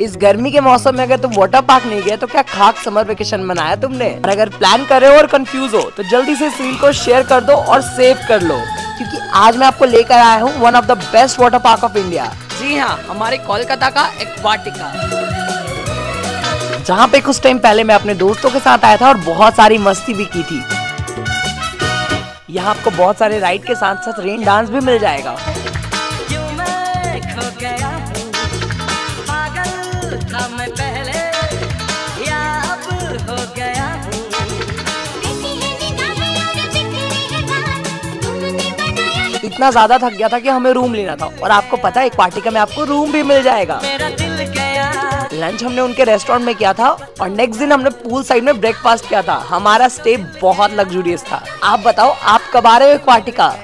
इस गर्मी के मौसम में अगर तुम वाटर पार्क नहीं गए तो क्या खाक समर वेकेशन मनाया तुमने? और अगर प्लान कर रहे हो और कंफ्यूज हो तो जल्दी से इस रील को शेयर कर दो और सेव कर लो। क्योंकि आज मैं आपको लेकर आया हूँ one of the best water park of India जी हाँ हमारे कोलकाता का एक्वाटिका। जहाँ पे कुछ टाइम पहले मैं अपने दोस्तों के साथ आया था और बहुत सारी मस्ती भी की थी। यहाँ आपको बहुत सारे राइड के साथ साथ रेन डांस भी मिल जाएगा। मैं पहले या अब हो गया इतना ज़्यादा थक गया था कि हमें रूम लेना था और आपको पता है एक पार्टी का में आपको रूम भी मिल जाएगा। मेरा दिल गया। लंच हमने उनके रेस्टोरेंट में किया था और नेक्स्ट दिन हमने पूल साइड में ब्रेकफास्ट किया था। हमारा स्टे बहुत लग्जूरियस था। आप बताओ आप कब आ रहे हो एक पार्टी का?